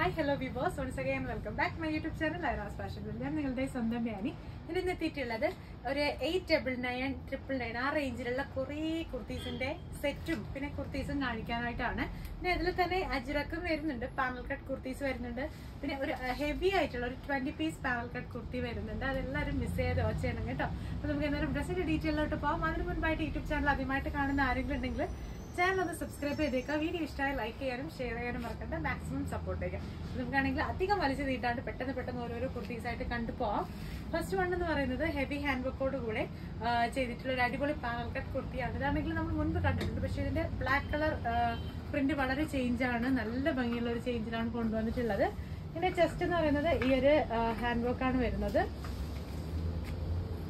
Hi hello വിവോസ് once again welcome back my YouTube channel Aira's fashion ഞാൻ നിങ്ങളുടെ സ്വന്തം ഞാനി. ഇന്ന് ഇന്ന് എത്തിയിട്ടുള്ളത് ഒരു eight double nine triple nine ആ റേഞ്ചിലുള്ള കുറേ കുർത്തീസിന്റെ സെറ്റും പിന്നെ കുർത്തീസും കാണിക്കാനായിട്ടാണ്. പിന്നെ അതിൽ തന്നെ അജുറക്കും വരുന്നുണ്ട് പാനൽ കട്ട് കുർത്തീസ് വരുന്നുണ്ട്. പിന്നെ ഒരു ഹെവി ആയിട്ടുള്ള ഒരു twenty piece panel cut kurti വരുന്നുണ്ട്. അതെല്ലാവരും മിസ് ചെയ്ത് വാച്ച് ചെയ്യണം കേട്ടോ. അപ്പൊ നമുക്ക് എന്തായാലും ഡ്രസ്സിന്റെ ഡീറ്റെയിലോട്ട് പോകാം അതിന് മുൻപായിട്ട് യൂട്യൂബ് ചാനൽ ആദ്യമായിട്ട് കാണുന്ന ആരെങ്കിലും ഉണ്ടെങ്കിൽ ചാനൽ ഒന്ന് സബ്സ്ക്രൈബ് ചെയ്തേക്കുക. വീഡിയോ ഇഷ്ടമായി ലൈക്ക് ചെയ്യാനും ഷെയർ ചെയ്യാനും മറക്കണ്ട. മാക്സിമം സപ്പോർട്ട് ചെയ്യുക നമുക്കാണെങ്കിൽ അധികം വലിച്ചു നീട്ടാണ്ട് പെട്ടെന്ന് പെട്ടെന്ന് ഓരോരോ കുർത്തീസ് ആയിട്ട് കണ്ടുപോകാം ഫസ്റ്റ് വൺ എന്ന് പറയുന്നത് ഹെവി ഹാൻഡ് വർക്കോട് കൂടെ ചെയ്തിട്ടുള്ള ഒരു അടിപൊളി പാനൽ കട്ട് കുർത്തിയാണ് ഇതാണെങ്കിൽ നമ്മൾ മുൻപ് കണ്ടിട്ടുണ്ട്. പക്ഷേ ഇതിന്റെ ബ്ലാക്ക് കളർ പ്രിന്റ് വളരെ ചേഞ്ച് ആണ്. നല്ല ഭംഗിയുള്ള ഒരു ചേഞ്ചിലാണ് കൊണ്ടുവന്നിട്ടുള്ളത്. ഇതിന്റെ ചെസ്റ്റ് എന്ന് പറയുന്നത് ഈ ഒരു ഹാൻഡ് വർക്കാണ് വരുന്നത്.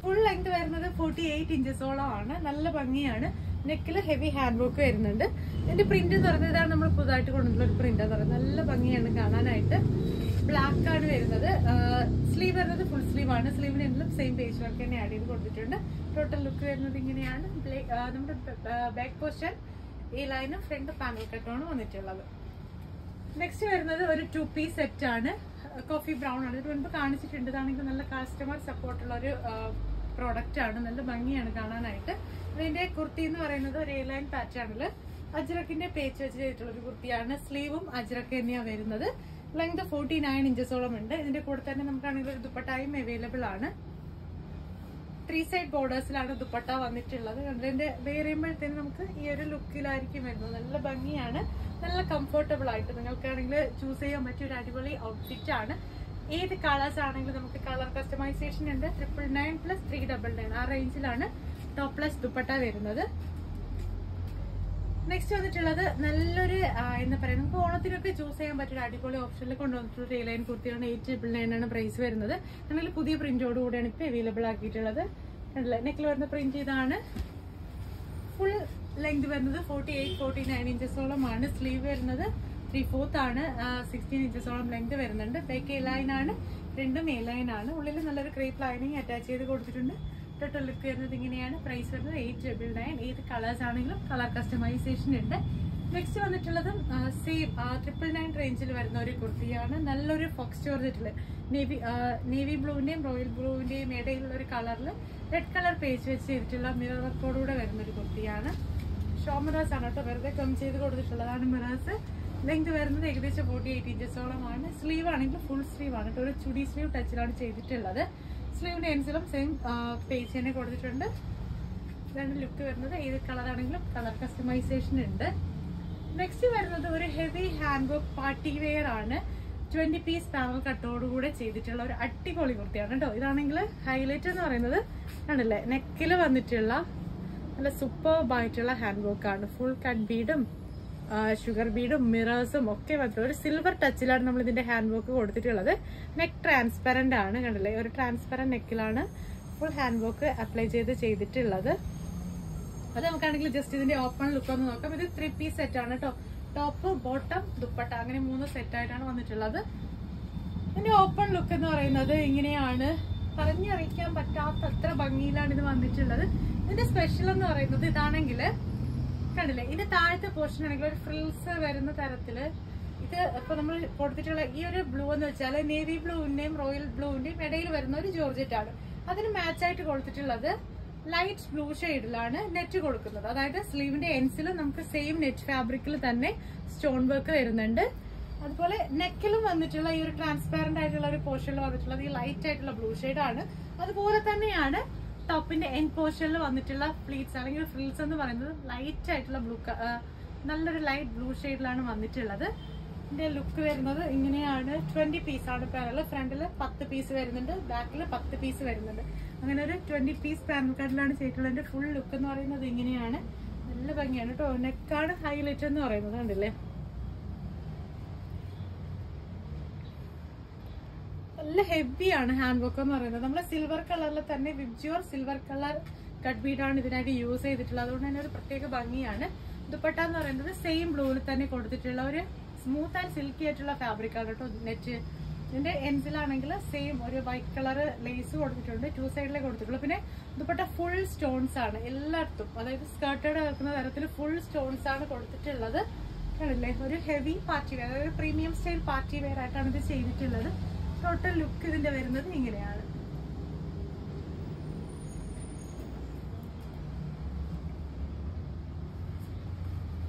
ഫുൾ ലെങ്ത് വരുന്നത് ഫോർട്ടി എയ്റ്റ് ഇഞ്ചസോളം ആണ്. നല്ല ഭംഗിയാണ്. നെക്കിൽ ഹെവി ഹാൻഡ് വർക്ക് വരുന്നുണ്ട്. ഇതിന്റെ പ്രിന്റ് എന്ന് പറയുന്നത് ഇതാണ് നമ്മൾ പുതുതായിട്ട് കൊണ്ടുള്ള ഒരു പ്രിന്റ് എന്ന് പറയുന്നത്. നല്ല ഭംഗിയാണ് കാണാനായിട്ട്. ബ്ലാക്ക് ആണ് വരുന്നത്. സ്ലീവ് വരുന്നത് ഫുൾ സ്ലീവ് ആണ്. സ്ലീവിന് എല്ലാം സെയിം പേജ് വർക്ക് തന്നെ ആഡ് ചെയ്ത് കൊടുത്തിട്ടുണ്ട്. ടോട്ടൽ ലുക്ക് വരുന്നത് ഇങ്ങനെയാണ്. നമ്മുടെ ബാക്ക് പോർഷൻ ഈ ലൈനും ഫ്രണ്ട് പാനൽ കട്ടാണ് വന്നിട്ടുള്ളത്. നെക്സ്റ്റ് വരുന്നത് ഒരു ടു പീസ് സെറ്റ് ആണ് കോഫി ബ്രൗൺ ആണ്. ഇത് മുൻപ് കാണിച്ചിട്ടുണ്ട്. ഇതാണെങ്കിൽ നല്ല കസ്റ്റമർ സപ്പോർട്ടുള്ള ഒരു പ്രോഡക്റ്റ് ആണ്. നല്ല ഭംഗിയാണ് കാണാനായിട്ട്. ഇതിന്റെ കുർത്തി എന്ന് പറയുന്നത് ഒരു എ ലൈൻ പാറ്റേണിൽ അജ്രക്കിന്റെ പേച്ച് വെച്ച് ചെയ്തിട്ടുള്ള ഒരു കുർത്തിയാണ്. സ്ലീവും അജ്രക്ക് തന്നെയാണ് വരുന്നത്. ലെങ്ത് ഫോർട്ടി നയൻ ഇഞ്ചസോളം ഉണ്ട്. ഇതിന്റെ കൂടെ തന്നെ നമുക്കാണെങ്കിൽ ഒരു ദുപ്പട്ടായും അവൈലബിൾ ആണ്. ത്രീ സൈഡ് ബോർഡേഴ്സിലാണ് ദുപ്പട്ട വന്നിട്ടുള്ളത്. അതിന്റെ വേറിയുമ്പോഴത്തേനും നമുക്ക് ഈ ഒരു ലുക്കിലായിരിക്കും വരുന്നത്. നല്ല ഭംഗിയാണ്. നല്ല കംഫർട്ടബിൾ ആയിട്ട് നിങ്ങൾക്കാണെങ്കിൽ ചൂസ് ചെയ്യാൻ പറ്റിയ ഒരു അടിപൊളി ഔട്ട്ഫിറ്റ് ആണ്. ഏത് കളേഴ്സ് ആണെങ്കിലും നമുക്ക് കളർ കസ്റ്റമൈസേഷൻ ഉണ്ട്. Triple nine plus three double nine ആ റേഞ്ചിലാണ് ടോപ്പ് പ്ലസ് ദുപ്പട്ട വരുന്നത്. നെക്സ്റ്റ് വന്നിട്ടുള്ളത് നല്ലൊരു എന്താ പറയുക നമുക്ക് ഓണത്തിനൊക്കെ ചൂസ് ചെയ്യാൻ പറ്റിയ അടിപൊളി ഓപ്ഷനിൽ കൊണ്ടുവന്നിട്ടുള്ള ഒരു ലൈൻ കുർത്തിയാണ് എയ്റ്റ് ട്രിപ്പിൾ നയൻ ആണ് പ്രൈസ് വരുന്നത്. അങ്ങനെ പുതിയ പ്രിന്റോട് കൂടിയാണ് ഇപ്പൊ അവൈലബിൾ ആക്കിയിട്ടുള്ളത്. നെക്കിൽ വരുന്ന പ്രിന്റ് ഇതാണ്. ഫുൾ ലെങ്ത് വരുന്നത് ഫോർട്ടി എയ്റ്റ് ഫോർട്ടി നയൻ ഇഞ്ചസോളമാണ് സ്ലീവ് വരുന്നത് ത്രീ ഫോർത്ത് ആണ് സിക്സ്റ്റീൻ ഇഞ്ചസോളം ലെങ്ത് വരുന്നുണ്ട്. ബാക്ക് എ ലൈൻ ആണ് രണ്ടും എ ലൈൻ ആണ്. ഉള്ളിൽ നല്ലൊരു ക്രീപ്പ് ലൈനിങ് അറ്റാച്ച് ചെയ്ത് കൊടുത്തിട്ടുണ്ട്. ടോട്ടൽ ലുക്ക് വരുന്നത് ഇങ്ങനെയാണ്. പ്രൈസ് വരുന്നത് എയ്റ്റ് ഡബിൾ നയൻ ഏത് കളേഴ്സ് ആണെങ്കിലും കളർ കസ്റ്റമൈസേഷൻ ഉണ്ട്. നെക്സ്റ്റ് വന്നിട്ടുള്ളതും സെയിം ട്രിപ്പിൾ നയൻ റേഞ്ചിൽ വരുന്ന ഒരു കുർത്തിയാണ്. നല്ലൊരു ഫോക്സ് ചോർജിട്ടിൽ നേവി നേവി ബ്ലൂവിന്റെയും റോയൽ ബ്ലൂവിന്റെയും ഇടയിലുള്ള ഒരു കളറിൽ റെഡ് കളർ പേജ് വെച്ച് ചെയ്തിട്ടുള്ള മിറർ വർക്കോടുകൂടെ വരുന്ന ഒരു കുർത്തിയാണ്. ഷോമറാസ് ആണ് കേട്ടോ. വെറുതെ കം ചെയ്ത് കൊടുത്തിട്ടുള്ളതാണ് മിറേഴ്സ് ലെങ്ത് വരുന്നത് ഏകദേശം ഫോർട്ടി എയ്റ്റ് ഇഞ്ചസോളമാണ് സ്ലീവ് ആണെങ്കിൽ ഫുൾ സ്ലീവ് ആണ് ഒരു ചുടി സ്ലീവ് ടച്ചിലാണ് ചെയ്തിട്ടുള്ളത്. സ്ലീവിന്റെ എൻസിലും സെയിം പേജ് തന്നെ കൊടുത്തിട്ടുണ്ട്. ഇതാണ് ലുക്ക് വരുന്നത്. ഏത് കളറാണെങ്കിലും കളർ കസ്റ്റമൈസേഷൻ ഉണ്ട്. നെക്സ്റ്റ് വരുന്നത് ഒരു heavy hand work party wear ആണ്. ട്വന്റി പീസ് പാനൽ കട്ടോടുകൂടെ ചെയ്തിട്ടുള്ള ഒരു അടിപൊളി കുർത്തിയാണ് കേട്ടോ. ഇതാണെങ്കിൽ ഹൈലൈറ്റ് എന്ന് പറയുന്നത് ആണല്ലേ നെക്കിൽ വന്നിട്ടുള്ള നല്ല സൂപ്പർബായിട്ടുള്ള ഹാൻഡ് വർക്ക് ആണ്. ഫുൾ കട്ട് ബീഡും ഷുഗർ ബീഡും മിറേഴ്സും ഒക്കെ മാത്രം ഒരു സിൽവർ ടച്ചിലാണ് നമ്മൾ ഇതിന്റെ ഹാൻഡ് വർക്ക് കൊടുത്തിട്ടുള്ളത്. നെക്ക് ട്രാൻസ്പെറന്റ് ആണ് കണ്ടില്ലേ? ഒരു ട്രാൻസ്പെറന്റ് നെക്കിലാണ് ഫുൾ ഹാൻഡ് വർക്ക് അപ്ലൈ ചെയ്ത് ചെയ്തിട്ടുള്ളത്. അത് നമുക്കാണെങ്കിൽ ജസ്റ്റ് ഇതിന്റെ ഓപ്പൺ ലുക്ക് ഒന്ന് നോക്കാം. ഇത് ത്രീ പീസ് സെറ്റ് ആണ് കേട്ടോ ടോപ്പ് ബോട്ടം ദുപ്പട്ട അങ്ങനെ മൂന്ന് സെറ്റ് ആയിട്ടാണ് വന്നിട്ടുള്ളത്. ഇതിന്റെ ഓപ്പൺ ലുക്ക് എന്ന് പറയുന്നത് ഇങ്ങനെയാണ്. പറഞ്ഞറിയിക്കാൻ പറ്റാത്ത അത്ര ഭംഗിയിലാണ് ഇത് വന്നിട്ടുള്ളത്. ഇതിന്റെ സ്പെഷ്യൽ എന്ന് പറയുന്നത് ഇതാണെങ്കിൽ കണ്ടില്ലേ? ഇതിന്റെ താഴത്തെ പോർഷൻ ആണെങ്കിൽ ഒരു ഫ്രിൽസ് വരുന്ന തരത്തിൽ ഇത് ഇപ്പൊ നമ്മൾ കൊടുത്തിട്ടുള്ള ഈ ഒരു ബ്ലൂ എന്ന് വെച്ചാൽ നേവി ബ്ലൂവിന്റെയും റോയൽ ബ്ലൂവിന്റെയും ഇടയിൽ വരുന്ന ഒരു ജോർജറ്റ് ആണ് അതിന് മാച്ചായിട്ട് കൊടുത്തിട്ടുള്ളത് ലൈറ്റ് ബ്ലൂ ഷെയ്ഡിലാണ് നെറ്റ് കൊടുക്കുന്നത്. അതായത് സ്ലീവിന്റെ എൻസിൽ നമുക്ക് സെയിം നെറ്റ് ഫാബ്രിക്കിൽ തന്നെ സ്റ്റോൺ വർക്ക് വരുന്നുണ്ട്. അതുപോലെ നെക്കിലും വന്നിട്ടുള്ള ഈ ഒരു ട്രാൻസ്പാരന്റ് ആയിട്ടുള്ള ഒരു പോർഷനിൽ വന്നിട്ടുള്ളത് ഈ ലൈറ്റ് ആയിട്ടുള്ള ബ്ലൂ ഷെയ്ഡാണ് അതുപോലെ തന്നെയാണ് ടോപ്പിന്റെ എൻ പോർഷനിൽ വന്നിട്ടുള്ള ഫ്ലീറ്റ്സ് അല്ലെങ്കിൽ ഫ്രിൽസ് എന്ന് പറയുന്നത് ലൈറ്റ് ആയിട്ടുള്ള ബ്ലൂ നല്ലൊരു ലൈറ്റ് ബ്ലൂ ഷെയ്ഡിലാണ് വന്നിട്ടുള്ളത്. ഇതിന്റെ ലുക്ക് വരുന്നത് ഇങ്ങനെയാണ്. ട്വന്റി പീസ് ആണ് പാനൽ ഫ്രണ്ടിൽ പത്ത് പീസ് വരുന്നുണ്ട്. ബാക്കിൽ പത്ത് പീസ് വരുന്നുണ്ട്. അങ്ങനെ ഒരു ട്വന്റി പീസ് പാനൽ കാർഡിലാണ് ചെയ്തിട്ടുള്ളത് ഫുൾ ലുക്ക് എന്ന് പറയുന്നത് ഇങ്ങനെയാണ്. നല്ല ഭംഗിയാണ് കേട്ടോ നെക്കാണ് ഹൈലൈറ്റ് എന്ന് പറയുന്നത് കണ്ടില്ലേ? നല്ല ഹെവിയാണ് ഹാൻഡ് വർക്ക് എന്ന് പറയുന്നത്. നമ്മൾ സിൽവർ കളറിൽ തന്നെ വിബ്ജ്യൂർ സിൽവർ കളർ കട്ട് ബീഡാണ് ഇതിനായിട്ട് യൂസ് ചെയ്തിട്ടുള്ളത്. അതുകൊണ്ട് തന്നെ ഒരു പ്രത്യേക ഭംഗിയാണ്. ദുപ്പട്ട എന്ന് പറയുന്നത് സെയിം ബ്ലൂവിൽ തന്നെ കൊടുത്തിട്ടുള്ള ഒരു സ്മൂത്ത് ആൻഡ് സിൽക്കി ആയിട്ടുള്ള ഫാബ്രിക് ആണ് കേട്ടോ. നെറ്റ് ഇതിന്റെ എൻസിലാണെങ്കിൽ സെയിം ഒരു വൈറ്റ് കളർ ലേസ് കൊടുത്തിട്ടുണ്ട്. ടു സൈഡിലേ കൊടുത്തിട്ടുള്ളൂ. പിന്നെ ദുപ്പട്ട ഫുൾ സ്റ്റോൺസ് ആണ് എല്ലായിടത്തും. അതായത് സ്കേർട്ടഡ് വെക്കുന്ന തരത്തിൽ ഫുൾ സ്റ്റോൺസ് ആണ് കൊടുത്തിട്ടുള്ളത്. കണ്ടില്ലേ? ഒരു ഹെവി പാർട്ടി വെയർ ഒരു പ്രീമിയം സ്റ്റൈൽ പാർട്ടി വെയർ ആയിട്ടാണ് ഇത് ചെയ്തിട്ടുള്ളത്. ടോട്ടൽ ലുക്ക് ഇതിന്റെ വരുന്നത് ഇങ്ങനെയാണ്.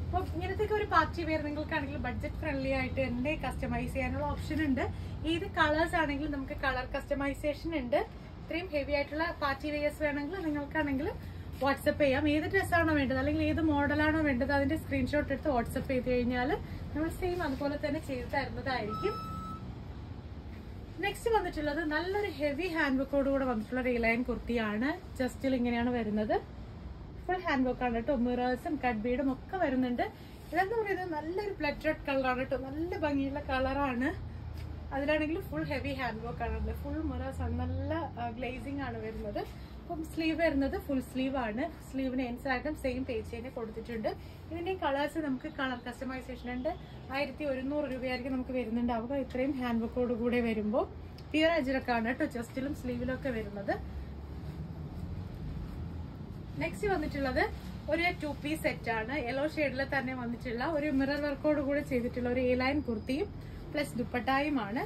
അപ്പം ഇങ്ങനത്തെ ഒരു പാർട്ടി വെയർ നിങ്ങൾക്കാണെങ്കിൽ ബഡ്ജറ്റ് ഫ്രണ്ട്ലി ആയിട്ട് തന്നെ കസ്റ്റമൈസ് ചെയ്യാനുള്ള ഓപ്ഷൻ ഉണ്ട്. ഏത് കളേഴ്സ് ആണെങ്കിലും നമുക്ക് കളർ കസ്റ്റമൈസേഷൻ ഉണ്ട്. ഇത്രയും ഹെവി ആയിട്ടുള്ള പാർട്ടി വെയേഴ്സ് വേണമെങ്കിൽ നിങ്ങൾക്കാണെങ്കിൽ വാട്സപ്പ് ചെയ്യാം. ഏത് ഡ്രസ്സാണോ വേണ്ടത് അല്ലെങ്കിൽ ഏത് മോഡലാണോ വേണ്ടത് അതിന്റെ സ്ക്രീൻഷോട്ട് എടുത്ത് വാട്സപ്പ് ചെയ്ത് കഴിഞ്ഞാൽ നമ്മൾ സെയിം അതുപോലെ തന്നെ ചെയ്ത് തരുന്നതായിരിക്കും. നെക്സ്റ്റ് വന്നിട്ടുള്ളത് നല്ലൊരു ഹെവി ഹാൻഡ് വർക്കോട് കൂടെ വന്നിട്ടുള്ള റിലയൻ കുർത്തിയാണ്. ജസ്റ്റിൽ ഇങ്ങനെയാണ് വരുന്നത്. ഫുൾ ഹാൻഡ് വർക്ക് ആണ് കേട്ടോ. മിറേഴ്സും കട്ട് ബീഡും ഒക്കെ വരുന്നുണ്ട്. ഇതെന്ന് പറയുന്നത് നല്ലൊരു ബ്ലഡ് റെഡ് കളറാണ് കേട്ടോ. നല്ല ഭംഗിയുള്ള കളറാണ് അതിലാണെങ്കിൽ ഫുൾ ഹെവി ഹാൻഡ് വർക്ക് ആണ്. ഫുൾ മിറേഴ്സ് ആണ്. നല്ല ഗ്ലേസിംഗ് ആണ് വരുന്നത്. അപ്പം സ്ലീവ് വരുന്നത് ഫുൾ സ്ലീവ് ആണ്. സ്ലീവിന് എൻസായിട്ടും സെയിം പേജ് തന്നെ കൊടുത്തിട്ടുണ്ട്. ഇതിന്റെ കളേഴ്സ് നമുക്ക് കളർ കസ്റ്റമൈസേഷൻ ഉണ്ട്. ആയിരത്തി ഒരുന്നൂറ് രൂപയായിരിക്കും നമുക്ക് വരുന്നുണ്ടാവുക. ഇത്രയും ഹാൻഡ് വർക്കോട് കൂടെ വരുമ്പോൾ പ്യുർ അജിറക്കാണ് കേട്ടോ ചെസ്റ്റിലും സ്ലീവിലും ഒക്കെ വരുന്നത്. നെക്സ്റ്റ് വന്നിട്ടുള്ളത് ഒരു ടു പീസ് സെറ്റ് ആണ് യെല്ലോ ഷെയ്ഡിൽ തന്നെ വന്നിട്ടുള്ള ഒരു മിറർ വർക്കോട് കൂടെ ചെയ്തിട്ടുള്ള ഒരു എ ലൈൻ കുർത്തിയും പ്ലസ് ദുപ്പട്ടായുമാണ്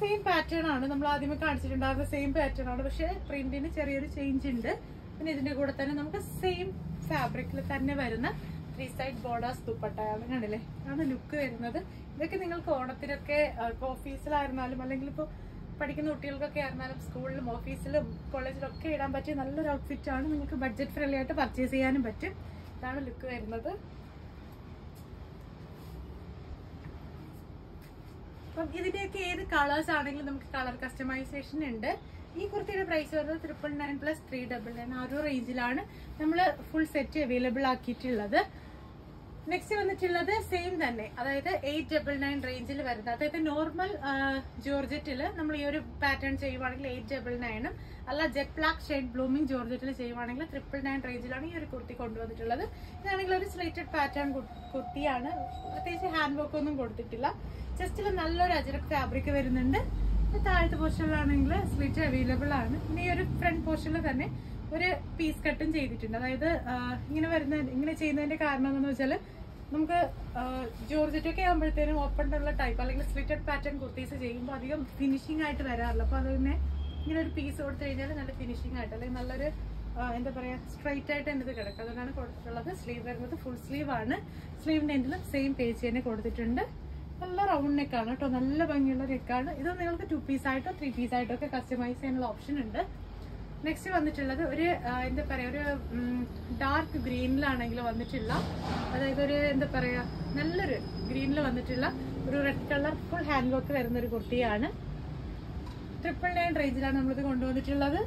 സെയിം പാറ്റേൺ ആണ്. നമ്മൾ ആദ്യമേ കാണിച്ചിട്ടുണ്ടാകുന്ന സെയിം പാറ്റേൺ ആണ്. പക്ഷെ പ്രിന്റിന് ചെറിയൊരു ചേഞ്ച് ഉണ്ട്. പിന്നെ ഇതിന്റെ കൂടെ തന്നെ നമുക്ക് സെയിം ഫാബ്രിക്കിൽ തന്നെ വരുന്ന ത്രീ സൈഡ് ബോർഡേഴ്സ് ദുപ്പട്ടയാണ് കണ്ടില്ലേ? ആണ് ലുക്ക് വരുന്നത്. ഇതൊക്കെ നിങ്ങൾക്ക് ഓണത്തിനൊക്കെ ഇപ്പോൾ ഓഫീസിലായിരുന്നാലും അല്ലെങ്കിൽ ഇപ്പോൾ പഠിക്കുന്ന കുട്ടികൾക്കൊക്കെ ആയിരുന്നാലും സ്കൂളിലും ഓഫീസിലും കോളേജിലും ഒക്കെ ഇടാൻ പറ്റിയ നല്ലൊരു ഔട്ട്ഫിറ്റ് ആണ്. നിങ്ങൾക്ക് ബഡ്ജറ്റ് ഫ്രണ്ട്ലി ആയിട്ട് പർച്ചേസ് ചെയ്യാനും പറ്റും. ഇതാണ് ലുക്ക് വരുന്നത്. അപ്പം ഇതിന്റെയൊക്കെ ഏത് കളേഴ്സ് ആണെങ്കിലും നമുക്ക് കളർ കസ്റ്റമൈസേഷൻ ഉണ്ട്. ഈ കുർത്തിയുടെ പ്രൈസ് വരുന്നത് triple nine plus three double nine ആ ഒരു റേഞ്ചിലാണ് നമ്മൾ ഫുൾ സെറ്റ് അവൈലബിൾ ആക്കിയിട്ടുള്ളത്. നെക്സ്റ്റ് വന്നിട്ടുള്ളത് സെയിം തന്നെ. അതായത് എയ്റ്റ് ഡബിൾ നയൻ റേഞ്ചിൽ വരുന്നത്. അതായത് നോർമൽ ജോർജറ്റിൽ നമ്മൾ ഈ ഒരു പാറ്റേൺ ചെയ്യുവാണെങ്കിൽ എയ്റ്റ് ഡബിൾ നയനും അല്ല ജെറ്റ് ബ്ലാക്ക് ഷെയ്ഡ് ബ്ലൂമിംഗ് ജോർജറ്റിൽ ചെയ്യുവാണെങ്കിൽ ട്രിപ്പിൾ നയൻ റേഞ്ചിലാണ് ഈ ഒരു കുർത്തി കൊണ്ടുവന്നിട്ടുള്ളത്. ഇതാണെങ്കിൽ ഒരു സ്ലേറ്റഡ് പാറ്റേൺ കുർത്തിയാണ്. പ്രത്യേകിച്ച് ഹാൻഡ് വർക്ക് ഒന്നും കൊടുത്തിട്ടില്ല. ജസ്റ്റിൽ നല്ലൊരു അജറക് ഫാബ്രിക് വരുന്നുണ്ട്. താഴത്തെ പോർഷനിലാണെങ്കിൽ സ്ലിറ്റ് അവൈലബിൾ ആണ്. പിന്നെ ഈ ഒരു ഫ്രണ്ട് പോർഷനിൽ തന്നെ ഒരു പീസ് കട്ടും ചെയ്തിട്ടുണ്ട്. അതായത് ഇങ്ങനെ വരുന്ന ഇങ്ങനെ ചെയ്യുന്നതിന്റെ കാരണം എന്താണെന്ന് വെച്ചാൽ നമുക്ക് ജോർജറ്റ് ഒക്കെ ആകുമ്പോഴത്തേനും ഓപ്പൺ ഉള്ള ടൈപ്പ് അല്ലെങ്കിൽ സ്ലിറ്റഡ് പാറ്റേൺ കുർത്തീസ് ചെയ്യുമ്പോൾ അധികം ഫിനിഷിംഗ് ആയിട്ട് വരാറില്ല. അപ്പൊ അത് തന്നെ ഇങ്ങനെ ഒരു പീസ് കൊടുത്തു കഴിഞ്ഞാൽ നല്ല ഫിനിഷിംഗ് ആയിട്ട് അല്ലെങ്കിൽ നല്ലൊരു എന്താ പറയാ സ്ട്രൈറ്റ് ആയിട്ട് എന്നത് ഇത് കിടക്കും. അതുകൊണ്ടാണ് കൊടുത്തിട്ടുള്ളത്. സ്ലീവ് വരുന്നത് ഫുൾ സ്ലീവ് ആണ്. സ്ലീവിന്റെ എൻഡിലും സെയിം പേജ് തന്നെ കൊടുത്തിട്ടുണ്ട്. നല്ല റൗണ്ട് നെക്കാണ് കേട്ടോ. നല്ല ഭംഗിയുള്ള നെക്കാണ് ഇത് നിങ്ങൾക്ക് ടു പീസ് ആയിട്ടോ ത്രീ പീസ് ആയിട്ടോ ഒക്കെ കസ്റ്റമൈസ് ചെയ്യാനുള്ള ഓപ്ഷൻ ഉണ്ട്. നെക്സ്റ്റ് വന്നിട്ടുള്ളത് ഒരു എന്താ പറയുക ഒരു ഡാർക്ക് ഗ്രീനിലാണെങ്കിൽ വന്നിട്ടുള്ള അതായത് ഒരു എന്താ പറയുക നല്ലൊരു ഗ്രീനിൽ വന്നിട്ടുള്ള ഒരു red colour full hand work വരുന്ന ഒരു കുർത്തിയാണ് ട്രിപ്പിൾ നയൻ റേഞ്ചിലാണ് നമ്മളിത് കൊണ്ടുവന്നിട്ടുള്ളത്.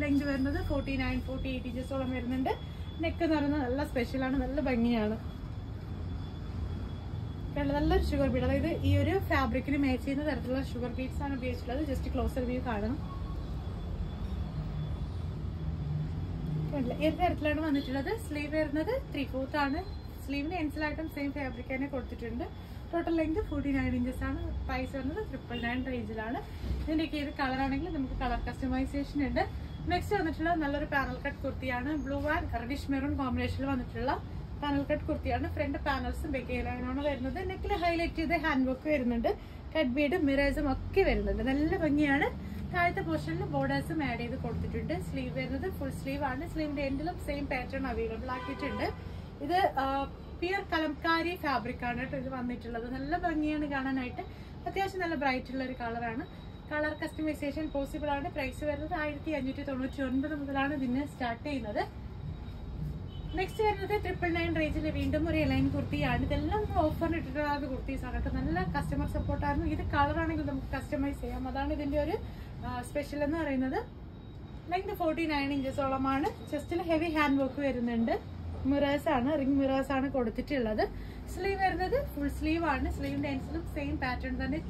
ലെങ്ത് വരുന്നത് ഫോർട്ടി നയൻ ഫോർട്ടി എയ്റ്റ് ഇഞ്ചസോളം വരുന്നുണ്ട്. നെക്ക് എന്ന് പറയുന്നത് നല്ല സ്പെഷ്യലാണ് നല്ല ഭംഗിയാണ്. നല്ലൊരു ഷുഗർ ബീഡ് അതായത് ഈ ഒരു ഫാബ്രിക്കിന് മാച്ച് ചെയ്യുന്ന തരത്തിലുള്ള ഷുഗർ ബീഡ്സ് ആണ് ഉപയോഗിച്ചിട്ടുള്ളത്. ജസ്റ്റ് ക്ലോസർ വ്യൂ കാണണം. ഏത് തരത്തിലാണ് വന്നിട്ടുള്ളത്? സ്ലീവ് വരുന്നത് ത്രീ ഫോർത്ത് ആണ്. സ്ലീവിന് എൻസിലായിട്ടും സെയിം ഫാബ്രിക് തന്നെ കൊടുത്തിട്ടുണ്ട്. Total length forty nine inches ആണ്. പ്രൈസ് വരുന്നത് ട്രിപ്പിൾ നയൻ റേഞ്ചിലാണ് ഇതിന്റെയൊക്കെ ഏത് കളർ ആണെങ്കിലും നമുക്ക് കളർ കസ്റ്റമൈസേഷൻ ഉണ്ട്. നെക്സ്റ്റ് വന്നിട്ടുള്ള നല്ലൊരു പാനൽ കട്ട് കുർത്തിയാണ്. ബ്ലൂ ആൻഡ് റെഡിഷ് മെറൂൺ കോമ്പിനേഷനിൽ വന്നിട്ടുള്ള പാനൽ കട്ട് കുർത്തിയാണ്. ഫ്രണ്ട് പാനൽസും ബെക്കേലാണ് വരുന്നത്. നെക്കിൽ ഹൈലൈറ്റ് ചെയ്ത് ഹാൻഡ് വർക്ക് വരുന്നുണ്ട് കട്ട് ബീഡ് മിറേഴ്സും ഒക്കെ വരുന്നുണ്ട്. നല്ല ഭംഗിയാണ്. താഴത്തെ പോർഷനിൽ ബോർഡേഴ്സും ആഡ് ചെയ്ത് കൊടുത്തിട്ടുണ്ട്. സ്ലീവ് വരുന്നത് ഫുൾ സ്ലീവ് ആണ്. സ്ലീവിന്റെ എൻഡിലും സെയിം പാറ്റേൺ അവൈലബിൾ ആക്കിയിട്ടുണ്ട്. ഇത് പിയർ കലംകാരി ഫാബ്രിക് ആണ് കേട്ടോ ഇത് വന്നിട്ടുള്ളത്. നല്ല ഭംഗിയാണ് കാണാനായിട്ട്. അത്യാവശ്യം നല്ല ബ്രൈറ്റ് ഉള്ള ഒരു കളറാണ് കളർ കസ്റ്റമൈസേഷൻ പോസിബിൾ ആണ്. പ്രൈസ് വരുന്നത് ആയിരത്തി അഞ്ഞൂറ്റി തൊണ്ണൂറ്റി ഒൻപത് മുതലാണ് ഇതിന് സ്റ്റാർട്ട് ചെയ്യുന്നത്. നെക്സ്റ്റ് വരുന്നത് ട്രിപ്പിൾ നയൻ റേഞ്ചിൽ വീണ്ടും ഒരു ലൈൻ കുർത്തിയാണ്. ഇതെല്ലാം ഓഫറിന് ഇട്ടിട്ടുള്ള കുർത്തീസ് ആണ് കേട്ടോ. നല്ല കസ്റ്റമർ സപ്പോർട്ടായിരുന്നു ഇത് കളറാണെങ്കിൽ നമുക്ക് കസ്റ്റമൈസ് ചെയ്യാം. അതാണ് ഇതിന്റെ ഒരു സ്പെഷ്യൽ എന്ന് പറയുന്നത് ലെങ്ത് ഫോർട്ടി നയൻ ഇഞ്ചസോളമാണ് ചെസ്റ്റിൽ ഹെവി ഹാൻഡ് വർക്ക് വരുന്നുണ്ട്. മിറേഴ്സ് ആണ് റിംഗ് മിറേഴ്സ് ആണ് കൊടുത്തിട്ടുള്ളത്. സ്ലീവ് വരുന്നത് ഫുൾ സ്ലീവ് ആണ്. സ്ലീവ് ഡാൻസിലും സെയിം പാറ്റേൺ തന്നെ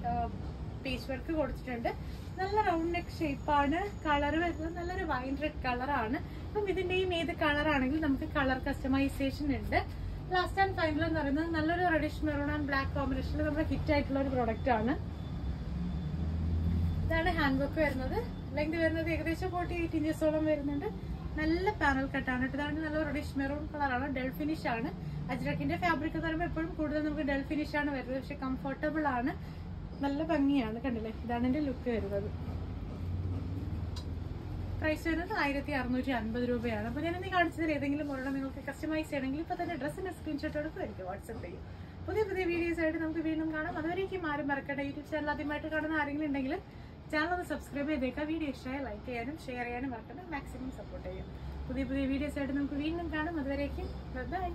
പീച്ച് വർക്ക് കൊടുത്തിട്ടുണ്ട്. നല്ല റൗണ്ട് നെക്ക് ഷേപ്പാണ് കളർ വരുന്നത് നല്ലൊരു വൈൻ റെഡ് കളറാണ് അപ്പം ഇതിന്റെയും ഏത് കളറാണെങ്കിലും നമുക്ക് കളർ കസ്റ്റമൈസേഷൻ ഉണ്ട്. ലാസ്റ്റ് ആൻഡ് ഫൈനൽ എന്ന് പറയുന്നത് നല്ലൊരു റെഡിഷ് മെറൂൺ ആൻഡ് ബ്ലാക്ക് കോമ്പിനേഷനിൽ നമ്മുടെ ഹിറ്റ് ആയിട്ടുള്ള ഒരു പ്രോഡക്റ്റ് ആണ്. ഇതാണ് ഹാൻഡ് വർക്ക് വരുന്നത്. ലെങ്ത് വരുന്നത് ഏകദേശം ഫോർട്ടി എയ്റ്റ് ഇഞ്ചസോളം വരുന്നുണ്ട്. നല്ല പാനൽ കട്ടാണ് ഇതാണ് നല്ല റെഡിഷ് മെറൂൺ കളറാണ് ഡെൽ ഫിനിഷ് ആണ്. അജ്രക്കിന്റെ ഫാബ്രിക് എന്ന് പറയുമ്പോൾ എപ്പോഴും കൂടുതൽ നമുക്ക് ഡെൽ ഫിനിഷ് ആണ് വരുന്നത്. പക്ഷെ കംഫർട്ടബിൾ ആണ്. നല്ല ഭംഗിയാണ്. കണ്ടില്ലേ? ഇതാണ് എന്റെ ലുക്ക് വരുന്നത്. പ്രൈസ് വരുന്നത് ആയിരത്തി അറുന്നൂറ്റി അൻപത് രൂപയാണ്. അപ്പോൾ ഞാൻ ഇന്ന് കാണിച്ചതിൽ ഏതെങ്കിലും ഒരെണ്ണം നിങ്ങൾക്ക് കസ്റ്റമൈസ് ചെയ്യണമെങ്കിൽ ഇപ്പോൾ തന്നെ ഡ്രസ്സിന്റെ സ്ക്രീൻഷോട്ട് എടുക്കും. എനിക്ക് വാട്സപ്പ് ചെയ്യും. പുതിയ പുതിയ വീഡിയോസ് ആയിട്ട് നമുക്ക് വീണ്ടും കാണാം. അതുവരേക്കും ആരും മറക്കട്ടെ യൂട്യൂബ് ചാനൽ ആദ്യമായിട്ട് കാണുന്ന ആരെങ്കിലും ഉണ്ടെങ്കിൽ ചാനൽ ഒന്ന് സബ്സ്ക്രൈബ് ചെയ്തേക്കാം. വീഡിയോ ഇഷ്ടമായി ലൈക്ക് ചെയ്യാനും ഷെയർ ചെയ്യാനും മറക്കണ്ട. മാക്സിമം സപ്പോർട്ട് ചെയ്യും. പുതിയ പുതിയ വീഡിയോസ് ആയിട്ട് നമുക്ക് വീണ്ടും കാണാം. അതുവരേക്കും ബൈ